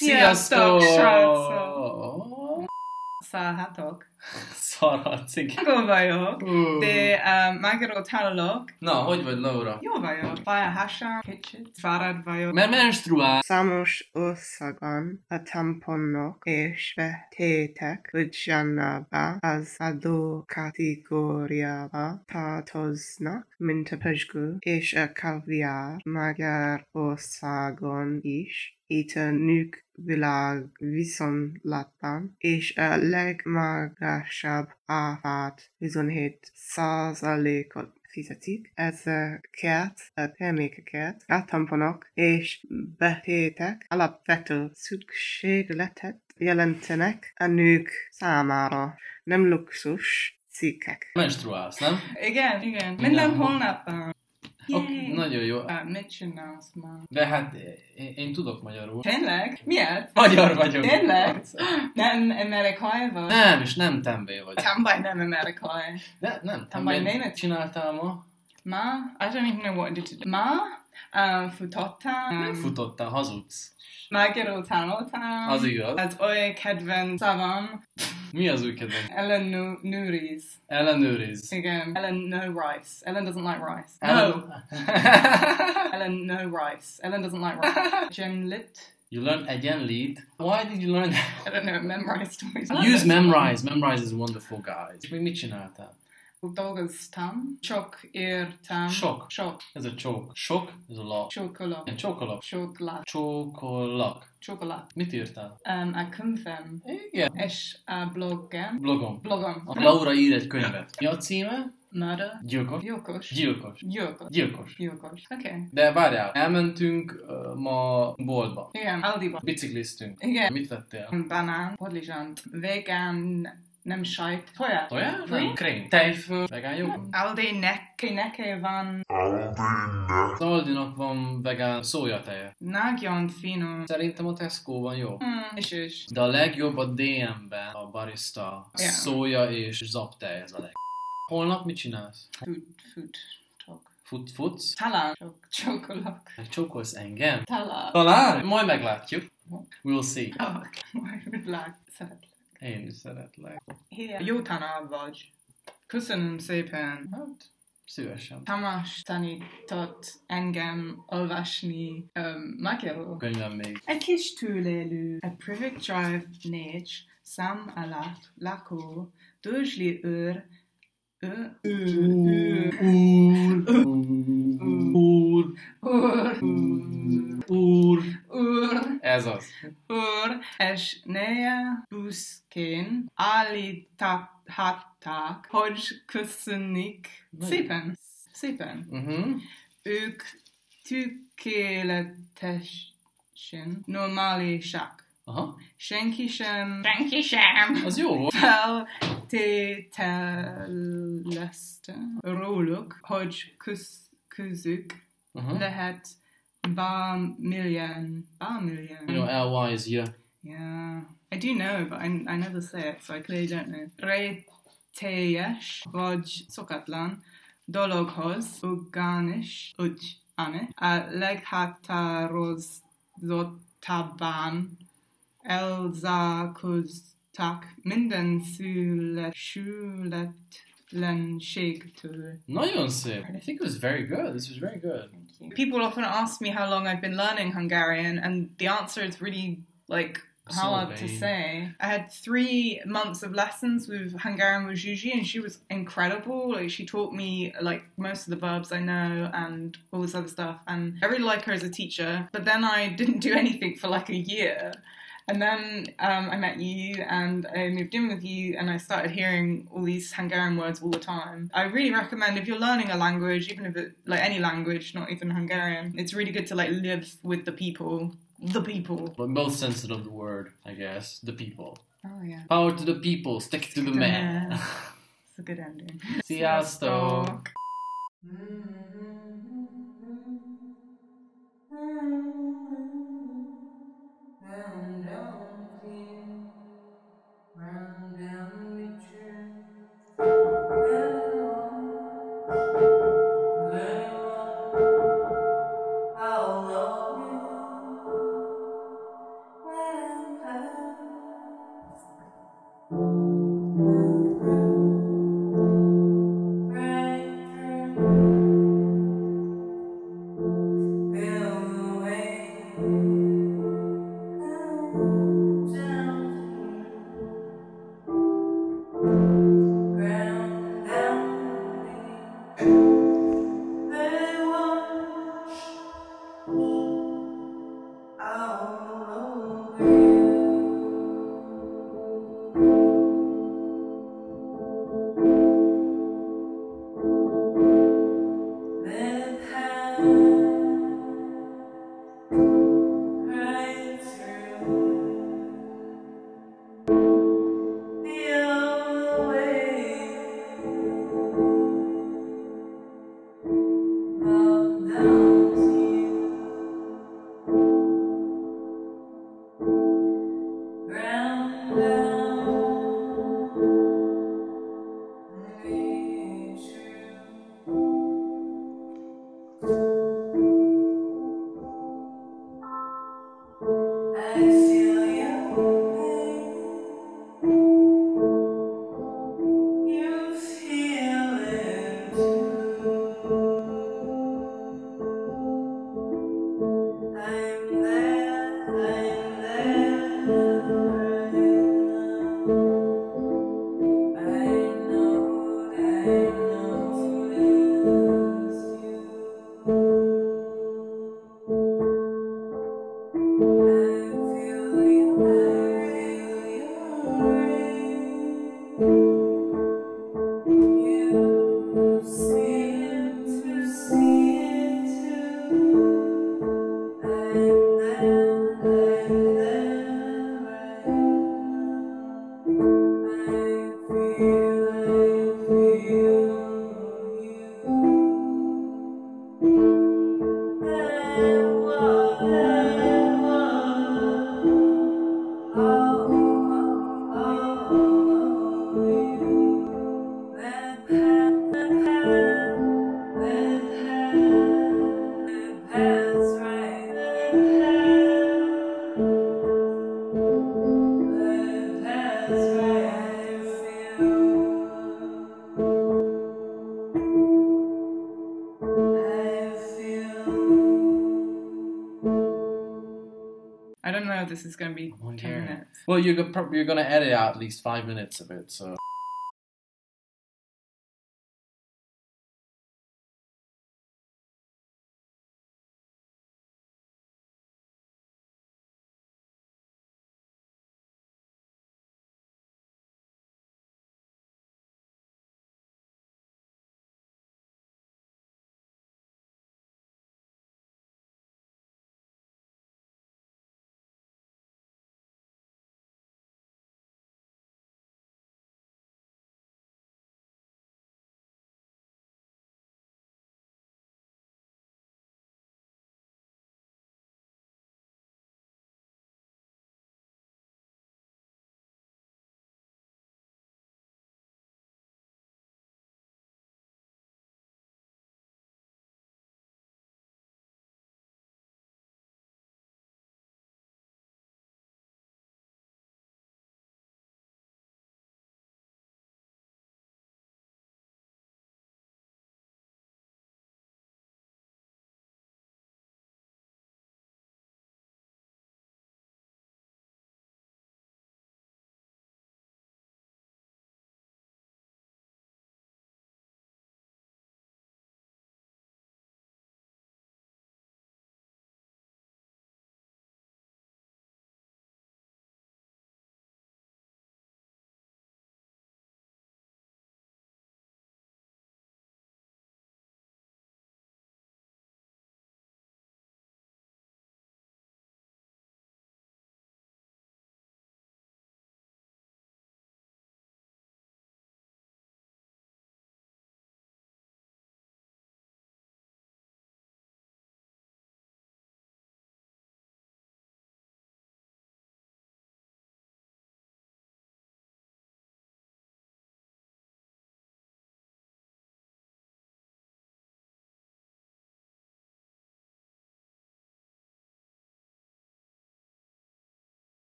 Sziasztok, srácok! Szálhatok. Szarhatsz, igen. Jól vagyok, de um, magyarul találok. Na, hogy vagy, Laura? Jó vagyok. Fáj a hasam, kicsit. Fárad vagyok. Mert menstruál. Számos országban a tamponok és betétek ugyanabba az adó kategóriába tartoznak, mint a pezsgő és a kaviár Magyarországon is. Itt a nők világ viszonylatban, és a legmagasabb áfát 27 százalékot fizetik. Ezeket a termékeket a tamponok és betétek alapvető szükségletet jelentenek a nők számára, nem luxus cikkek. Menstruálsz, nem? Igen, igen. Minden Minden holnapban. Ok, Yay. nagyon jó. Uh, mit csinálsz ma? De hát én, én tudok magyarul. Tényleg? Miért? Magyar vagyok. Tényleg? Nem amerikai vagy? Nem, és nem tembé vagy. Tambaj nem amerikai. De nem, Tambaj német. csináltál ma? Ma? I don't even know what I did today. Ma? Uh, futottam. Futottál, hazudsz. Magyarul tanultam. Az igaz. Az oly kedvenc szavam. Mi az új kedvenc? Ellen nu- Nuries. Ellenőriz. Igen. Ellen no rice. Ellen doesn't like rice. No. Ellen... Ellen no rice. Ellen doesn't like rice. Jen lit. you learn egyenlít. Why did you learn that? I don't know. memorize stories. Use memorize. Memorize is wonderful, guys. Még mit csináltál? Dolgoztam. Sok értem. Sok. Sok. Ez a csók. Sok, ez a lak. Csokolak. Igen, csókolak. Csokolát. Csókolak. Csokolát. Mit írtál? Um, a könyvem. Igen. És a blogem. Blogom. Blogom. A Laura ír egy könyvet. Mi a címe? Murder. Gyilkos. Gyilkos. Gyilkos. Gyilkos. Gyilkos. Gyilkos. Oké. Okay. De várjál, elmentünk uh, ma boltba. Igen, Aldiba. Bicikliztünk. Igen. Mit vettél? Banán, podlizsant, vegán, nem sajt. Tojás? Mi? Nem. Krém. Tejföl. Vegán joghurt. Aldi neki, neki van Az Aldinak van vegán szójateje. nagyon finom. Szerintem a Tesco van jó. Hmm, és is. De a legjobb a DM-ben a barista Ja. szója és zaptej ez a leg. Holnap mit csinálsz? Food, food, talk. Fut, futsz? Talán. Csok, csokolak. Csókolsz engem? Talán. Talán? Majd meglátjuk. We'll see. Oh, majd lát, szeretlek. Én is szeretlek. Here. Jó tanár vagy. Köszönöm szépen. Hát, szívesen. Tamás tanított engem olvasni um, magyarul. Könyvem még. Egy kis túlélő, a Private Drive 4 szám alatt lakó Dörzsli őr, ő, Úr, úr, úr. úr, Ez az. úr, és neje büszkén állíthatták, hogy köszönik szépen, szépen. Uh-huh. Ők tökéletesen normálisak. Aha. Senki sem, senki sem Az jó volt. feltételezte róluk, hogy köz, közük Uh-huh. lehet bármilyen, bármilyen. You know, LY is yeah. Yeah, I do know, but I, I never say it, so I clearly don't know. Rejtélyes vagy szokatlan dologhoz ugánis úgy ane a leghatározottabban elzárkóztak minden szület, születlenségtől. Nagyon szép. I think it was very good. This was very good. People often ask me how long I've been learning Hungarian, and the answer is really like hard to say. I had three months of lessons with Hungarian with Gigi, and she was incredible. Like she taught me like most of the verbs I know and all this other stuff, and I really like her as a teacher. But then I didn't do anything for like a year. And then um, I met you and I moved in with you and I started hearing all these Hungarian words all the time. I really recommend if you're learning a language, even if it like any language, not even Hungarian, it's really good to like live with the people. The people. But most senses of the word, I guess. The people. Oh yeah. Power to the people, stick to the man. It's a good ending. Sziasztok! Round I don't know if this is going to be 10 minutes. Well, you're you're gonna edit out at least five minutes of it, so